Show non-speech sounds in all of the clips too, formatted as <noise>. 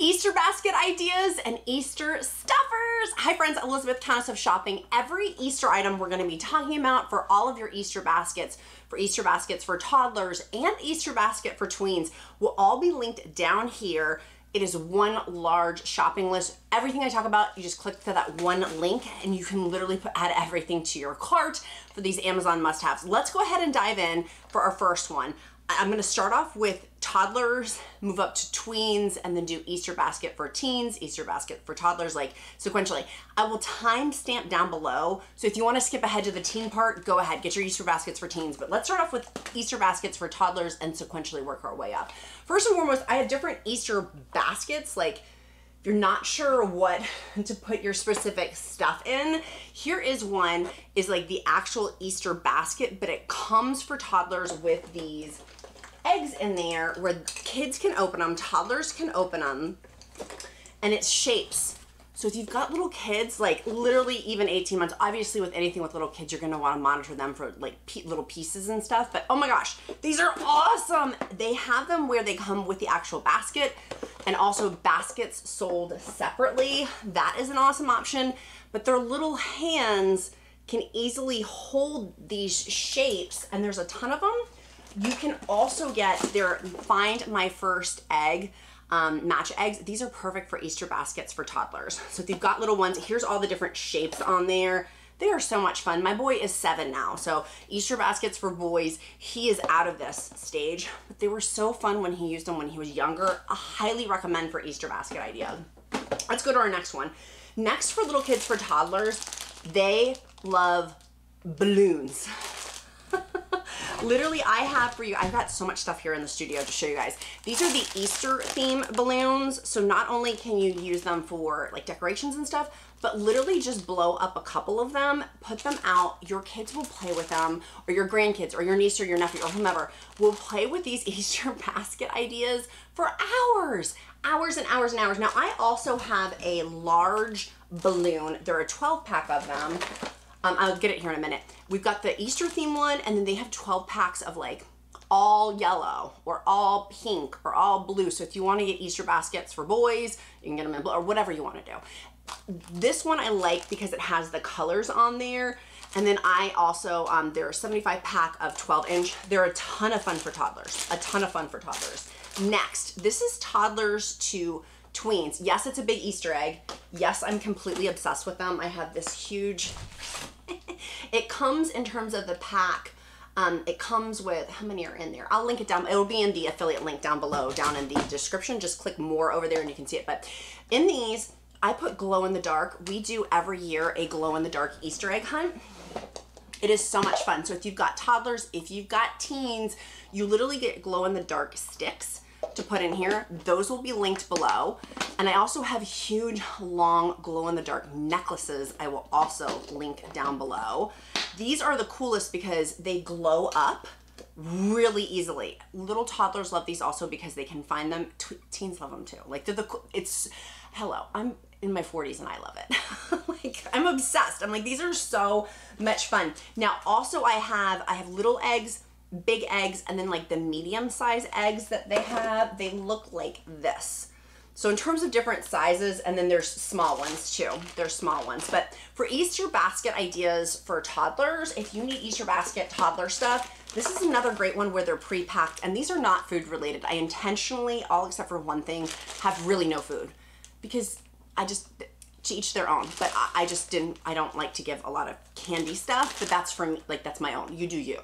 Easter basket ideas and Easter stuffers. Hi friends, Elizabeth, Countess of Shopping. Every Easter item we're gonna be talking about for all of your Easter baskets, for Easter baskets for toddlers and Easter basket for tweens will all be linked down here. It is one large shopping list. Everything I talk about, you just click to that one link and you can literally put, add everything to your cart for these Amazon must-haves. Let's go ahead and dive in for our first one. I'm gonna start off with toddlers, move up to tweens, and then do Easter basket for teens, Easter basket for toddlers, like sequentially. I will timestamp down below. So if you wanna skip ahead to the teen part, go ahead, get your Easter baskets for teens. But let's start off with Easter baskets for toddlers and sequentially work our way up. First and foremost, I have different Easter baskets, like if you're not sure what <laughs> to put your specific stuff in, here is one is like the actual Easter basket, but it comes for toddlers with these eggs in there where kids can open them, toddlers can open them, and it's shapes. So if you've got little kids, like literally even 18 months, obviously with anything with little kids, you're gonna wanna monitor them for like pe little pieces and stuff, but oh my gosh, these are awesome. They have them where they come with the actual basket and also baskets sold separately. That is an awesome option, but their little hands can easily hold these shapes and there's a ton of them you can also get their Find My First Egg um, match eggs. These are perfect for Easter baskets for toddlers. <laughs> So if you've got little ones, here's all the different shapes on there. They are so much fun. My boy is seven now, so Easter baskets for boys, he is out of this stage, but they were so fun when he used them when he was younger. I highly recommend for Easter basket idea. Let's go to our next one. Next for little kids for toddlers, they love balloons. <laughs> Literally, I have for you, I've got so much stuff here in the studio to show you guys. These are the Easter theme balloons. So not only can you use them for like decorations and stuff, but literally just blow up a couple of them, put them out. Your kids will play with them, or your grandkids, or your niece, or your nephew, or whomever will play with these <laughs> Easter basket ideas for hours, hours and hours and hours. Now, I also have a large balloon. There are 12 pack of them. Um, I'll get it here in a minute. We've got the Easter theme one, and then they have 12 packs of like all yellow or all pink or all blue. So if you want to get Easter baskets for boys, you can get them in blue or whatever you want to do. This one I like because it has the colors on there. And then I also, um, there are 75 pack of 12 inch. They're a ton of fun for toddlers, a ton of fun for toddlers. Next, this is toddlers to tweens. Yes, it's a big Easter egg. Yes, I'm completely obsessed with them. I have this huge <laughs> it comes in terms of the pack. Um, it comes with, how many are in there? I'll link it down. It'll be in the affiliate link down below, down in the description. Just click more over there and you can see it. But in these, I put glow in the dark. We do every year a glow in the dark Easter egg hunt. It is so much fun. So if you've got toddlers, if you've got teens, you literally get glow in the dark sticks to put in here. Those will be linked below. And I also have huge, long glow-in-the-dark necklaces I will also link down below. These are the coolest because they glow up really easily. Little toddlers love these also because they can find them. teens love them too. Like they're the, it's, hello, I'm in my 40s and I love it. <laughs> like I'm obsessed. I'm like, these are so much fun. Now also I have, I have little eggs big eggs and then like the medium size eggs that they have, they look like this. So in terms of different sizes, and then there's small ones too. There's small ones. But for Easter basket ideas for toddlers, if you need Easter basket toddler stuff, this is another great one where they're pre-packed. And these are not food related. I intentionally, all except for one thing, have really no food. Because I just, to each their own. But I, I just didn't, I don't like to give a lot of candy stuff, but that's from like, that's my own. You do you.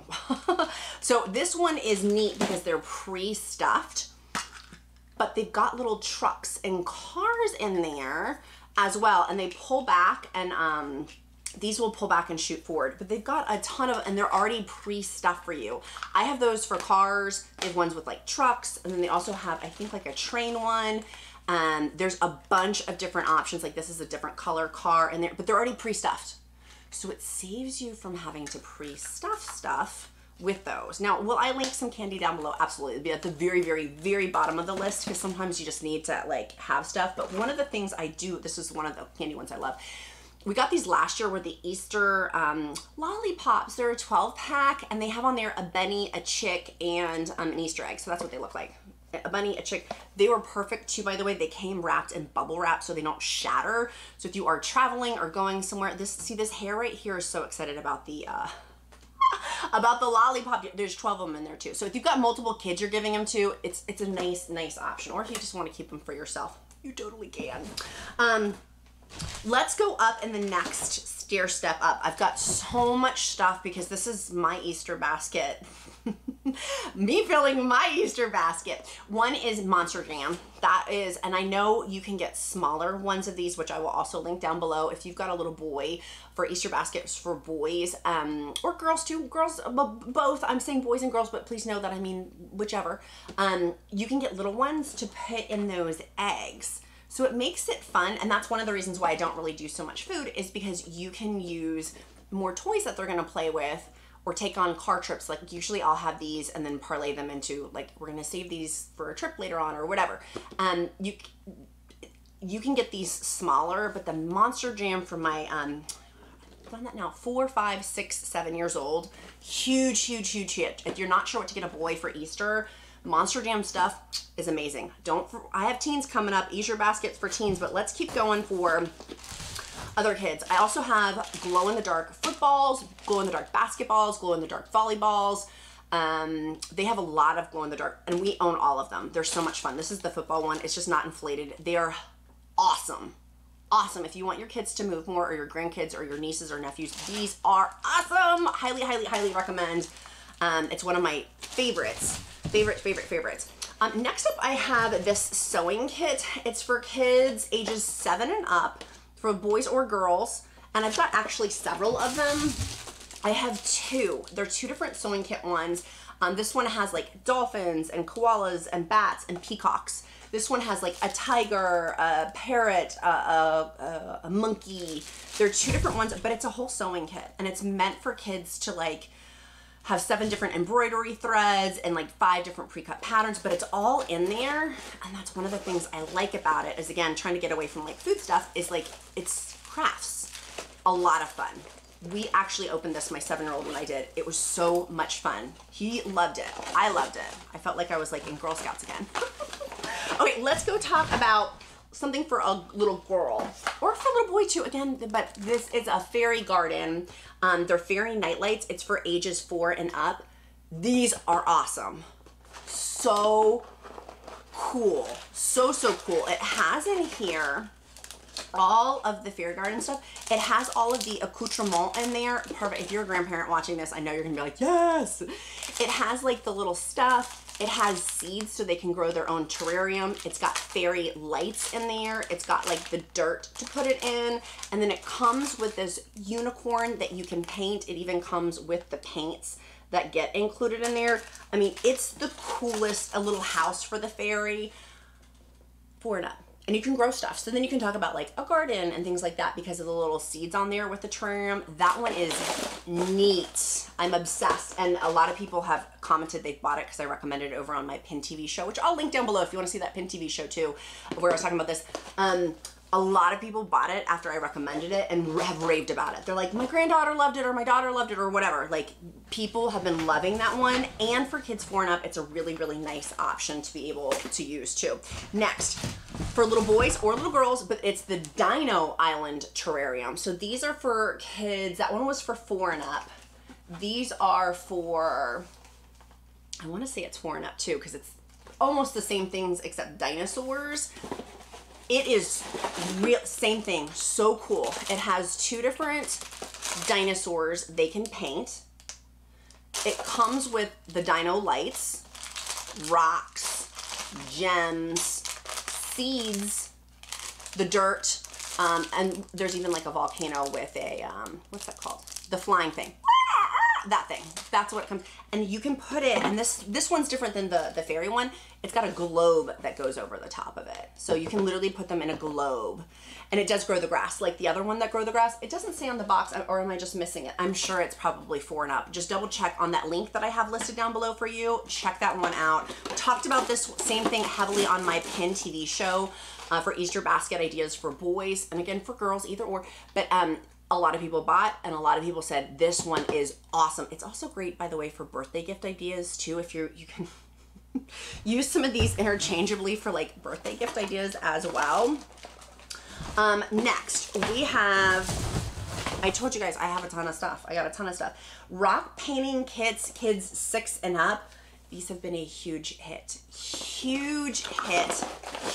<laughs> so this one is neat because they're pre-stuffed, but they've got little trucks and cars in there as well. And they pull back and, um, these will pull back and shoot forward, but they've got a ton of, and they're already pre-stuffed for you. I have those for cars. They have ones with like trucks, and then they also have, I think like a train one. Um, there's a bunch of different options. Like this is a different color car in there, but they're already pre-stuffed. So it saves you from having to pre-stuff stuff with those. Now, will I link some candy down below? Absolutely. It'll be at the very, very, very bottom of the list because sometimes you just need to like have stuff. But one of the things I do, this is one of the candy ones I love. We got these last year were the Easter um, lollipops. They're a 12 pack and they have on there a Benny, a chick, and um, an Easter egg. So that's what they look like a bunny, a chick. They were perfect too, by the way. They came wrapped in bubble wrap so they don't shatter. So if you are traveling or going somewhere, this see this hair right here is so excited about the uh, <laughs> about the lollipop. There's 12 of them in there too. So if you've got multiple kids you're giving them to, it's it's a nice, nice option. Or if you just want to keep them for yourself, you totally can. Um, let's go up in the next stair step up. I've got so much stuff because this is my Easter basket. <laughs> <laughs> me filling my Easter basket. One is Monster Jam. That is, and I know you can get smaller ones of these, which I will also link down below if you've got a little boy for Easter baskets for boys um, or girls too. Girls, both. I'm saying boys and girls, but please know that I mean whichever. Um, you can get little ones to put in those eggs. So it makes it fun, and that's one of the reasons why I don't really do so much food is because you can use more toys that they're gonna play with or take on car trips. Like usually I'll have these and then parlay them into like we're gonna save these for a trip later on or whatever. Um, you you can get these smaller, but the Monster Jam for my um, on that now four, five, six, seven years old, huge, huge, huge hit. If you're not sure what to get a boy for Easter, Monster Jam stuff is amazing. Don't I have teens coming up, Easter baskets for teens, but let's keep going for other kids. I also have glow in the dark footballs, glow in the dark basketballs, glow in the dark volleyballs. Um, they have a lot of glow in the dark and we own all of them. They're so much fun. This is the football one. It's just not inflated. They are awesome. Awesome. If you want your kids to move more or your grandkids or your nieces or nephews, these are awesome. Highly, highly, highly recommend. Um, it's one of my favorites. Favorite, favorite, favorites. Um, next up, I have this sewing kit. It's for kids ages seven and up for boys or girls. And I've got actually several of them. I have two. They're two different sewing kit ones. Um, this one has like dolphins and koalas and bats and peacocks. This one has like a tiger, a parrot, a, a, a, monkey. They're two different ones, but it's a whole sewing kit and it's meant for kids to like have seven different embroidery threads and like five different pre-cut patterns, but it's all in there. And that's one of the things I like about it is again, trying to get away from like food stuff is like, it's crafts. A lot of fun. We actually opened this, my seven-year-old when I did. It was so much fun. He loved it. I loved it. I felt like I was like in Girl Scouts again. <laughs> okay, let's go talk about something for a little girl. Or for a little boy too again but this is a fairy garden. Um, they're fairy nightlights. It's for ages four and up. These are awesome. So cool. So so cool. It has in here all of the fairy garden stuff. It has all of the accoutrement in there. Perfect. If you're a grandparent watching this i know you're gonna be like yes! It has like the little stuff it has seeds so they can grow their own terrarium. It's got fairy lights in there. It's got like the dirt to put it in. And then it comes with this unicorn that you can paint. It even comes with the paints that get included in there. I mean, it's the coolest, a little house for the fairy. For it up and you can grow stuff. So then you can talk about like a garden and things like that because of the little seeds on there with the terrarium. That one is neat. I'm obsessed. And a lot of people have commented they've bought it because I recommended it over on my Pin TV show, which I'll link down below if you want to see that Pin TV show too, where I was talking about this. Um, a lot of people bought it after I recommended it and have raved about it. They're like, my granddaughter loved it or my daughter loved it or whatever. Like people have been loving that one. And for kids four and up, it's a really, really nice option to be able to use too. Next, for little boys or little girls, but it's the Dino Island Terrarium. So these are for kids. That one was for four and up. These are for, I want to say it's four and up too because it's almost the same things except dinosaurs it is real, same thing, so cool. It has two different dinosaurs they can paint. It comes with the dino lights, rocks, gems, seeds, the dirt, um, and there's even like a volcano with a, um, what's that called? The flying thing that thing. That's what comes. And you can put it, and this this one's different than the, the fairy one. It's got a globe that goes over the top of it. So you can literally put them in a globe. And it does grow the grass. Like the other one that grow the grass, it doesn't say on the box, or am I just missing it? I'm sure it's probably four and up. Just double check on that link that I have listed down below for you. Check that one out. Talked about this same thing heavily on my Pin TV show. Uh, for Easter basket ideas for boys and again for girls either or but um a lot of people bought and a lot of people said this one is awesome. It's also great by the way for birthday gift ideas too if you're you can <laughs> use some of these interchangeably for like birthday gift ideas as well. Um, next, we have, I told you guys I have a ton of stuff. I got a ton of stuff. Rock painting kits, kids six and up. These have been a huge hit. Huge hit.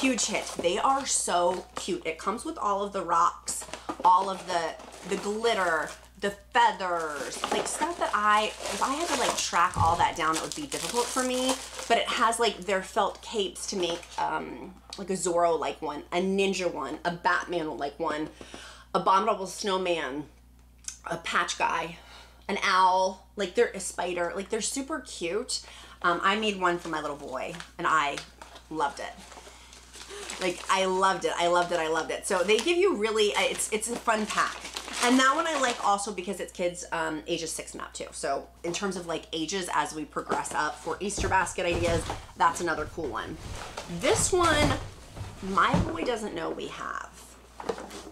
Huge hit. They are so cute. It comes with all of the rocks, all of the the glitter, the feathers, like stuff that I, if I had to like track all that down, it would be difficult for me. But it has like their felt capes to make um, like a Zorro like one, a ninja one, a Batman like one, Abominable Snowman, a patch guy, an owl, like they're a spider, like they're super cute. Um, I made one for my little boy and I loved it. Like I loved it. I loved it. I loved it. So they give you really, uh, it's it's a fun pack. And that one I like also because it's kids um, ages six and up too. So in terms of like ages as we progress up for Easter basket ideas, that's another cool one. This one, my boy doesn't know we have.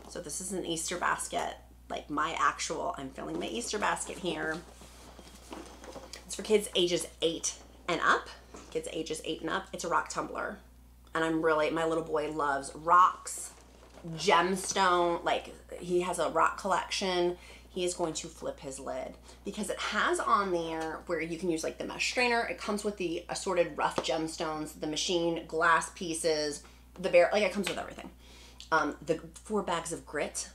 So this is an Easter basket, like my actual, I'm filling my Easter basket here. It's for kids ages eight and up. Kids ages eight and up. It's a rock tumbler. And I'm really, my little boy loves rocks, gemstone, like he has a rock collection. He is going to flip his lid because it has on there where you can use like the mesh strainer. It comes with the assorted rough gemstones, the machine, glass pieces, the bear, like it comes with everything. Um, the four bags of grit.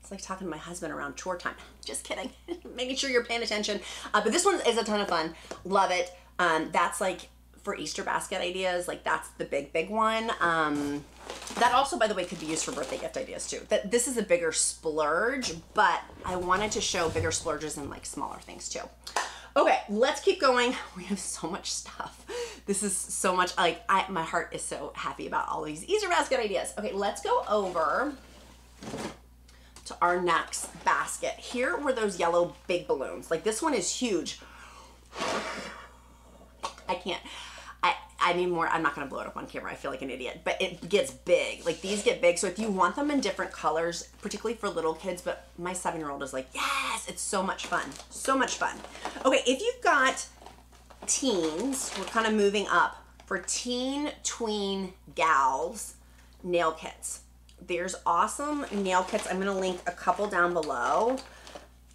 It's like talking to my husband around chore time. <laughs> Just kidding. <laughs> Making sure you're paying attention. Uh, but this one is a ton of fun. Love it. Um, that's like for Easter basket ideas. Like that's the big, big one. Um, that also, by the way, could be used for birthday gift ideas too. That this is a bigger splurge, but I wanted to show bigger splurges and like smaller things too. Okay, let's keep going. <laughs> We have so much stuff. This is so much like I my heart is so happy about all these Easter basket ideas. Okay, let's go over to our next basket. Here were those yellow big balloons. Like this one is huge. I can't. I, I need more. I'm not going to blow it up on camera. I feel like an idiot. But it gets big. Like these get big. So if you want them in different colors, particularly for little kids, but my seven year old is like, yes, it's so much fun. So much fun. Okay, if you've got teens, we're kind of moving up for teen, tween gals nail kits. There's awesome nail kits. I'm going to link a couple down below.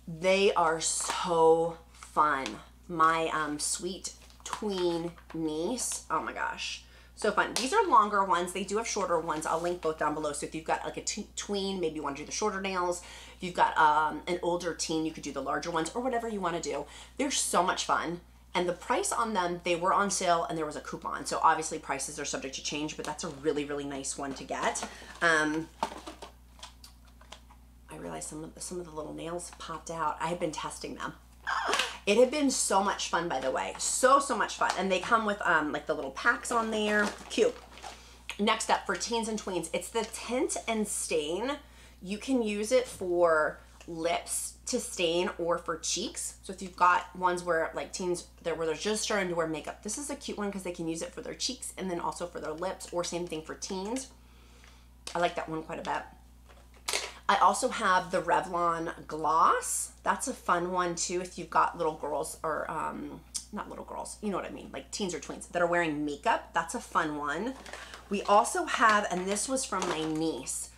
They are so fun. My um, sweet tween niece. Oh my gosh. So fun. These are longer ones. They do have shorter ones. I'll link both down below. So if you've got like a tween, maybe you want to do the shorter nails. If you've got um, an older teen, you could do the larger ones or whatever you want to do. They're so much fun. And the price on them, they were on sale and there was a coupon. So obviously prices are subject to change, but that's a really, really nice one to get. Um, I realized some of the, some of the little nails popped out. I had been testing them. It had been so much fun, by the way. So, so much fun. And they come with um, like the little packs on there. Cute. Next up for teens and tweens, it's the Tint and Stain. You can use it for lips to stain or for cheeks. So if you've got ones where like teens there where they're just starting to wear makeup, this is a cute one because they can use it for their cheeks and then also for their lips or same thing for teens. I like that one quite a bit. I also have the Revlon Gloss. That's a fun one too if you've got little girls or um, not little girls, you know what I mean, like teens or tweens that are wearing makeup. That's a fun one. We also have, and this was from my niece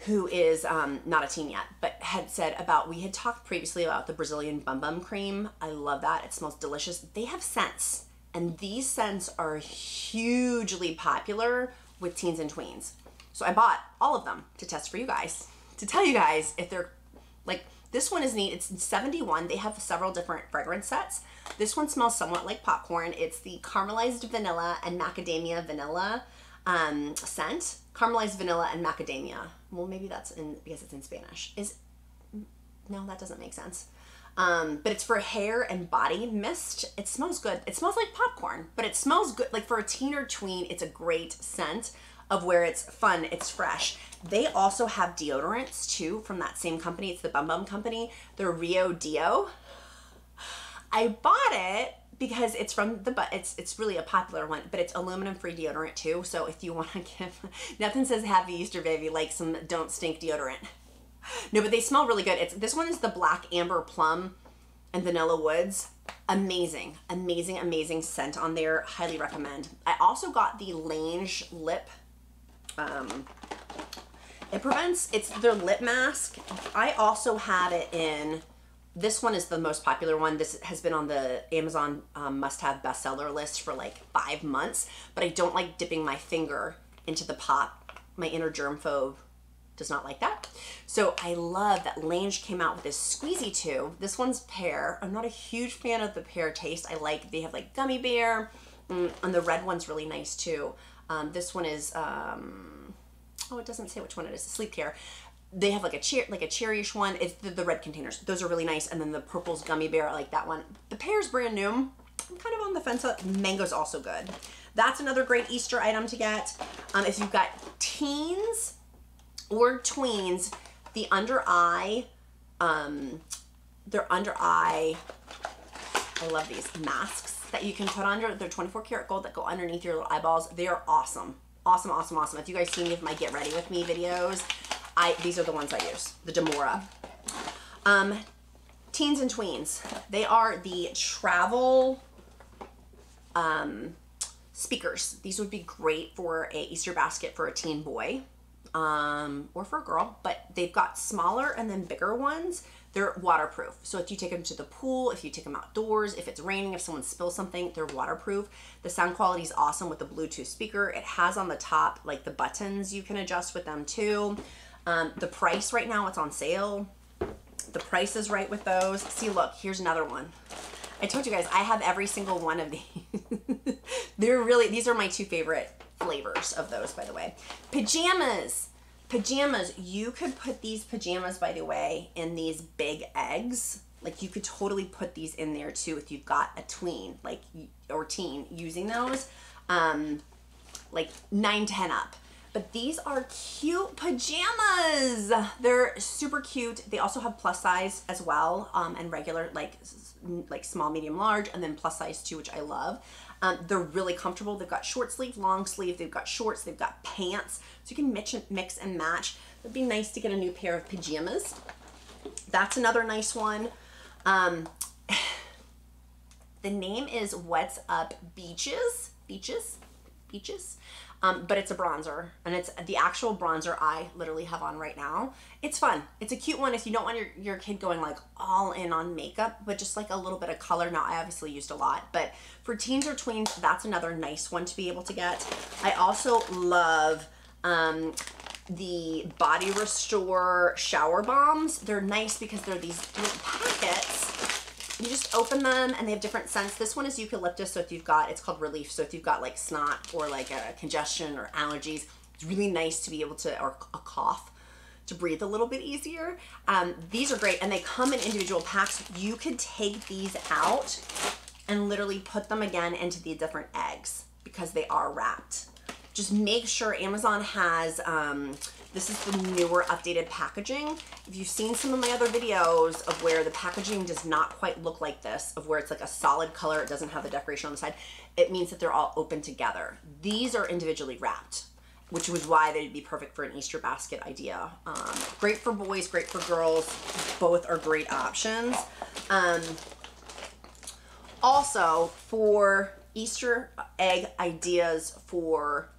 who is um, not a teen yet, but had said about, we had talked previously about the Brazilian Bum Bum Cream. I love that. It smells delicious. They have scents, and these scents are hugely popular with teens and tweens. So I bought all of them to test for you guys to tell you guys if they're like this one is neat. It's 71. They have several different fragrance sets. This one smells somewhat like popcorn. It's the caramelized vanilla and macadamia vanilla um, scent. Caramelized vanilla and macadamia. Well, maybe that's in because it's in Spanish. Is no, that doesn't make sense. Um, but it's for hair and body mist. It smells good. It smells like popcorn, but it smells good. Like for a teen or tween, it's a great scent of where it's fun, it's fresh. They also have deodorants too from that same company. It's the Bum Bum company. The Rio Deo. I bought it because it's from the but it's it's really a popular one, but it's aluminum free deodorant too. So if you want to <laughs> give nothing says happy Easter baby like some don't stink deodorant. No, but they smell really good. It's this one is the black amber plum and vanilla woods. Amazing, amazing, amazing scent on there. Highly recommend. I also got the Laneige lip. Um, it prevents, it's their lip mask. I also had it in, this one is the most popular one. This has been on the Amazon um, must-have bestseller list for like five months, but I don't like dipping my finger into the pot. My inner germphobe does not like that. So I love that Laneige came out with this squeezy tube. This one's pear. I'm not a huge fan of the pear taste. I like, they have like gummy bear, mm, and the red one's really nice too. Um, this one is, um, oh, it doesn't say which one it is, sleep care. They have like a cher like a cherryish one. It's the, the red containers. Those are really nice. And then the purple's gummy bear, I like that one. The pear's brand new. I'm kind of on the fence. Mango's also good. That's another great Easter item to get. Um, if you've got teens, or tweens, the under eye, um, their under eye, I love these masks that you can put under. They're 24 karat gold that go underneath your little eyeballs. They are awesome. Awesome, awesome, awesome. If you guys see any of my Get Ready With Me videos, I these are the ones I use, the Dermora. Um, teens and tweens. They are the travel um, speakers. These would be great for a Easter basket for a teen boy um, or for a girl, but they've got smaller and then bigger ones. They're waterproof. So if you take them to the pool, if you take them outdoors, if it's raining, if someone spills something, they're waterproof. The sound quality is awesome with the Bluetooth speaker. It has on the top like the buttons you can adjust with them too. Um, the price right now, it's on sale. The price is right with those. See, look, here's another one. I told you guys, I have every single one of <laughs> these. They're really, these are my two favorite flavors of those, by the way. Pajamas. Pajamas. You could put these pajamas, by the way, in these big eggs. Like you could totally put these in there too if you've got a tween, like, or teen using those. Um, like 9, 10 up. But these are cute pajamas. They're super cute. They also have plus size as well, um, and regular, like, like small, medium, large, and then plus size too, which I love. Um, they're really comfortable. They've got short sleeve, long sleeve, they've got shorts, they've got pants. So you can mix and, mix and match. It'd be nice to get a new pair of pajamas. That's another nice one. Um, <sighs> the name is What's Up Beaches. Beaches? Beaches? Um, but it's a bronzer and it's the actual bronzer I literally have on right now. It's fun. It's a cute one if you don't want your, your kid going like all in on makeup, but just like a little bit of color. Now I obviously used a lot, but for teens or tweens, that's another nice one to be able to get. I also love um, the Body Restore shower bombs. They're nice because they're these little packets you just open them and they have different scents. This one is eucalyptus, so if you've got, it's called Relief, so if you've got like snot or like a congestion or allergies, it's really nice to be able to, or a cough, to breathe a little bit easier. Um, these are great and they come in individual packs. You could take these out and literally put them again into the different eggs because they are wrapped. Just make sure Amazon has um, this is the newer updated packaging. If you've seen some of my other videos of where the packaging does not quite look like this, of where it's like a solid color, it doesn't have the decoration on the side, it means that they're all open together. These are individually wrapped, which was why they'd be perfect for an Easter basket idea. Um, great for boys, great for girls. Both are great options. Um, also, for Easter egg ideas for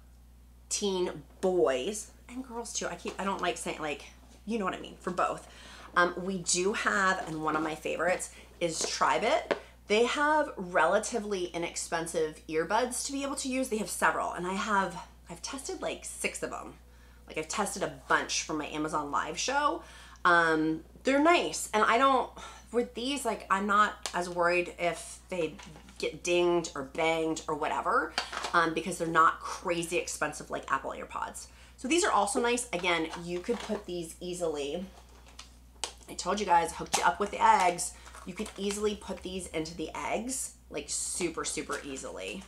teen boys, and girls too. I keep, I don't like saying like, you know what I mean, for both. Um, we do have, and one of my favorites is Tribit. They have relatively inexpensive earbuds to be able to use. They have several, and I have, I've tested like six of them. Like I've tested a bunch from my Amazon live show. Um, they're nice, and I don't, with these, like I'm not as worried if they get dinged or banged or whatever, um, because they're not crazy expensive like Apple AirPods. So these are also nice. Again, you could put these easily. I told you guys, hooked you up with the eggs. You could easily put these into the eggs, like super, super easily.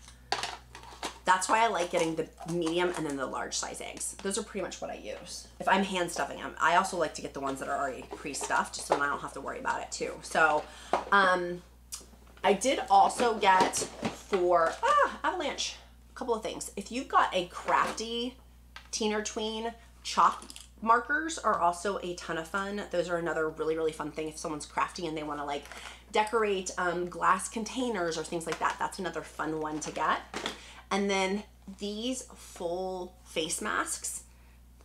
That's why I like getting the medium and then the large size eggs. Those are pretty much what I use. If I'm hand stuffing them, I also like to get the ones that are already pre-stuffed so then I don't have to worry about it too. So, um, I did also get for, ah, Avalanche, a couple of things. If you've got a crafty teen or tween chalk markers are also a ton of fun. Those are another really, really fun thing if someone's crafting and they want to like decorate um, glass containers or things like that. That's another fun one to get. And then these full face masks,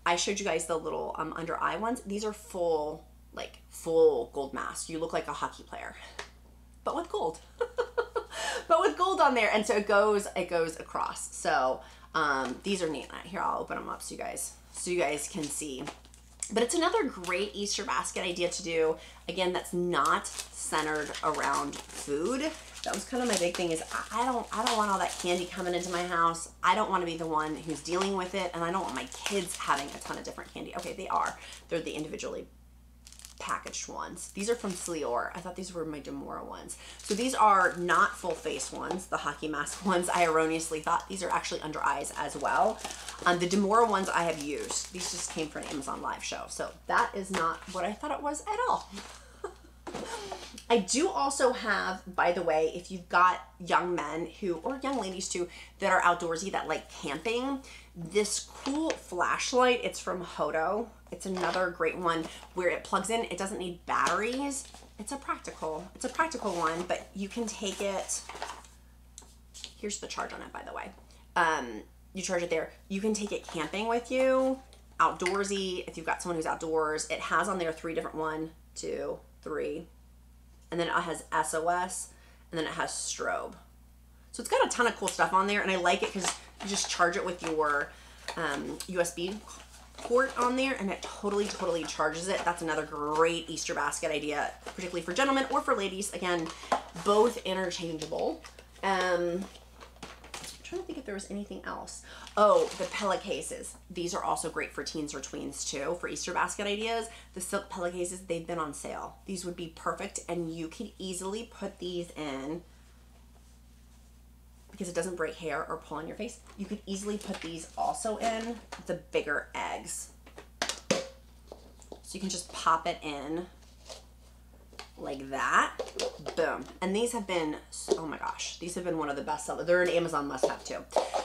I showed you guys the little um, under eye ones. These are full, like full gold mask. You look like a hockey player, but with gold. <laughs> but with gold on there. And so it goes, it goes across. So um, these are neat. Here, I'll open them up so you guys, so you guys can see. But it's another great Easter basket idea to do. Again, that's not centered around food. That was kind of my big thing is I don't I don't want all that candy coming into my house. I don't want to be the one who's dealing with it and I don't want my kids having a ton of different candy. Okay, they are. They're the individually packaged ones. These are from Sleor. I thought these were my Dermora ones. So these are not full face ones, the hockey mask <laughs> ones. I erroneously thought these are actually under eyes as well. Um, the Dermora ones I have used. These just came from an Amazon live show. So that is not what I thought it was at all. <laughs> I do also have, by the way, if you've got young men who, or young ladies too, that are outdoorsy, that like camping, this cool flashlight, it's from Hoto. It's another great one where it plugs in. It doesn't need batteries. It's a practical, it's a practical one, but you can take it. Here's the charge on it, by the way. Um, you charge it there. You can take it camping with you, outdoorsy. If you've got someone who's outdoors, it has on there three different one, two, three, and then it has SOS, and then it has strobe. So it's got a ton of cool stuff on there, and I like it because you just charge it with your um, USB port on there, and it totally, totally charges it. That's another great Easter basket idea, particularly for gentlemen or for ladies. Again, both interchangeable. Um, trying to think if there was anything else. Oh, the pillowcases. These are also great for teens or tweens too, for Easter basket ideas. The silk pillowcases, they've been on sale. These would be perfect and you could easily put these in because it doesn't break hair or pull on your face. You could easily put these also in the bigger eggs. So you can just pop it in like that. Boom. And these have been, oh my gosh, these have been one of the best sellers. They're an Amazon must have too.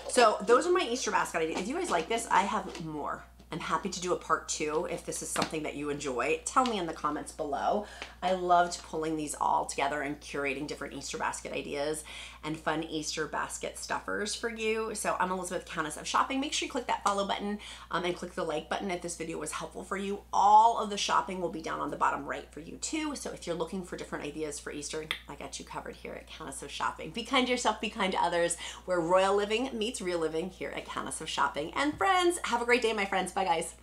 So those are my Easter basket ideas. If you guys like this, I have more. I'm happy to do a part two if this is something that you enjoy. Tell me in the comments below. I loved pulling these all together and curating different Easter basket ideas and fun Easter basket stuffers for you. So I'm Elizabeth, Countess of Shopping. Make sure you click that follow button um, and click the like button if this video was helpful for you. All of the shopping will be down on the bottom right for you too. So if you're looking for different ideas for Easter, I got you covered here at Countess of Shopping. Be kind to yourself, be kind to others, where royal living meets real living here at Countess of Shopping. And friends, have a great day, my friends. Bye, guys.